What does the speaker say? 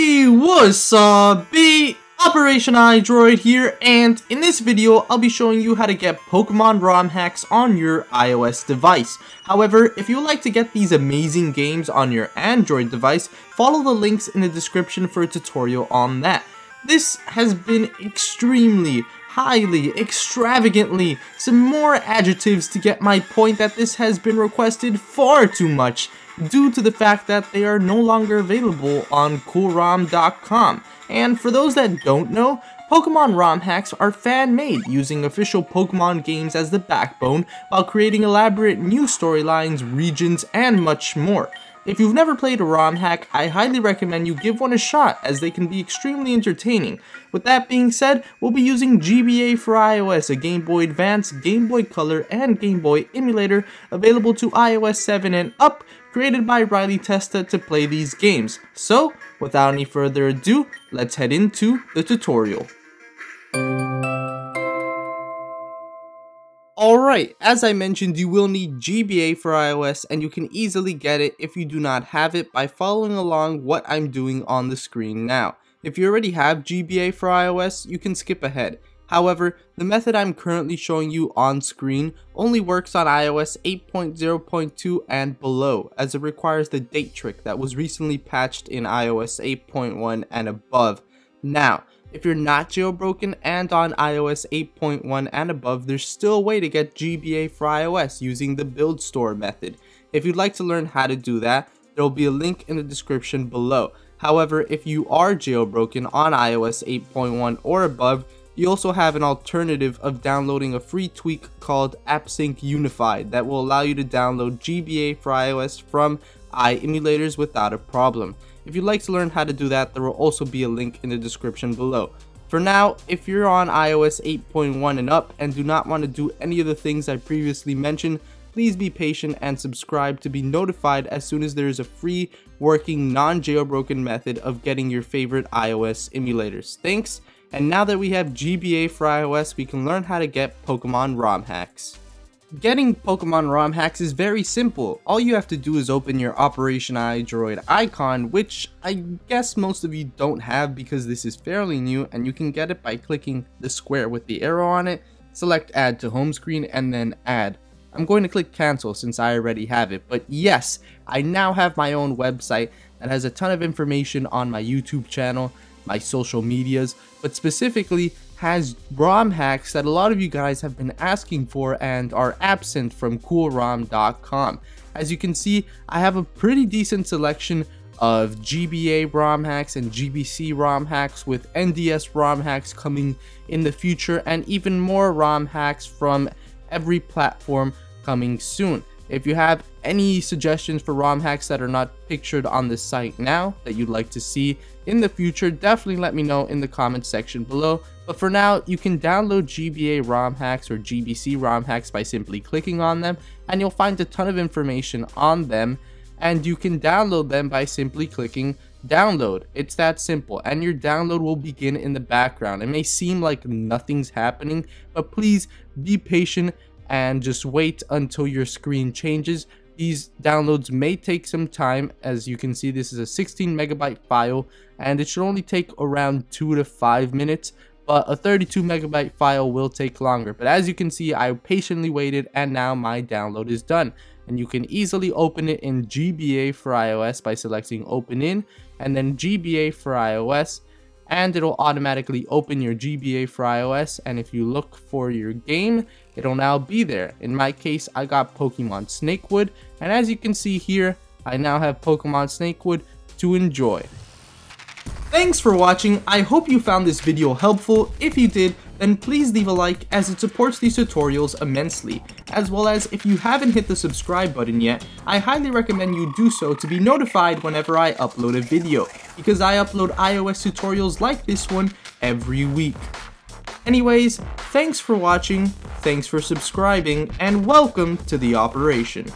What's up, B? Operation iDroid here, and in this video, I'll be showing you how to get Pokemon ROM hacks on your iOS device. However, if you would like to get these amazing games on your Android device, follow the links in the description for a tutorial on that. This has been extremely, highly, extravagantly, some more adjectives to get my point that this has been requested far too much due to the fact that they are no longer available on CoolROM.com. And for those that don't know, Pokemon ROM hacks are fan-made, using official Pokemon games as the backbone, while creating elaborate new storylines, regions, and much more. If you've never played a ROM hack, I highly recommend you give one a shot as they can be extremely entertaining. With that being said, we'll be using GBA for iOS, a Game Boy Advance, Game Boy Color, and Game Boy emulator available to iOS 7 and up, created by Riley Testut to play these games. So, without any further ado, let's head into the tutorial. Alright, as I mentioned, you will need GBA for iOS and you can easily get it if you do not have it by following along what I'm doing on the screen now. If you already have GBA for iOS, you can skip ahead. However, the method I'm currently showing you on screen only works on iOS 8.0.2 and below, as it requires the date trick that was recently patched in iOS 8.1 and above. Now, if you're not jailbroken and on iOS 8.1 and above, there's still a way to get GBA for iOS using the build store method. If you'd like to learn how to do that, there will be a link in the description below. However, if you are jailbroken on iOS 8.1 or above, you also have an alternative of downloading a free tweak called AppSync Unified that will allow you to download GBA for iOS from iEmulators without a problem. If you'd like to learn how to do that, there will also be a link in the description below. For now, if you're on iOS 8.1 and up and do not want to do any of the things I previously mentioned, please be patient and subscribe to be notified as soon as there is a free, working, non-jailbroken method of getting your favorite iOS emulators. Thanks, and now that we have GBA for iOS, we can learn how to get Pokemon ROM hacks. Getting Pokemon ROM hacks is very simple. All you have to do is open your Operation iDroid icon, which I guess most of you don't have because this is fairly new and you can get it by clicking the square with the arrow on it, select add to home screen and then add. I'm going to click cancel since I already have it, but yes, I now have my own website that has a ton of information on my YouTube channel, my social medias, but specifically has ROM hacks that a lot of you guys have been asking for and are absent from coolrom.com. As you can see, I have a pretty decent selection of GBA ROM hacks and GBC ROM hacks with NDS ROM hacks coming in the future and even more ROM hacks from every platform coming soon. If you have any suggestions for ROM hacks that are not pictured on this site now that you'd like to see in the future, definitely let me know in the comment section below. But for now, you can download GBA ROM hacks or GBC ROM hacks by simply clicking on them, and you'll find a ton of information on them, and you can download them by simply clicking download. It's that simple, and your download will begin in the background. It may seem like nothing's happening, but please be patient and just wait until your screen changes. These downloads may take some time. As you can see, this is a 16 megabyte file and it should only take around 2 to 5 minutes but a 32 megabyte file will take longer. But as you can see, I patiently waited and now my download is done. And you can easily open it in GBA for iOS by selecting open in and then GBA for iOS and it'll automatically open your GBA for iOS and if you look for your game it'll now be there. In my case I got Pokemon Snakewood and as you can see here I now have Pokemon Snakewood to enjoy. Thanks for watching, I hope you found this video helpful. If you did, then please leave a like as it supports these tutorials immensely. As well as if you haven't hit the subscribe button yet, I highly recommend you do so to be notified whenever I upload a video, because I upload iOS tutorials like this one every week. Anyways, thanks for watching, thanks for subscribing, and welcome to the operation.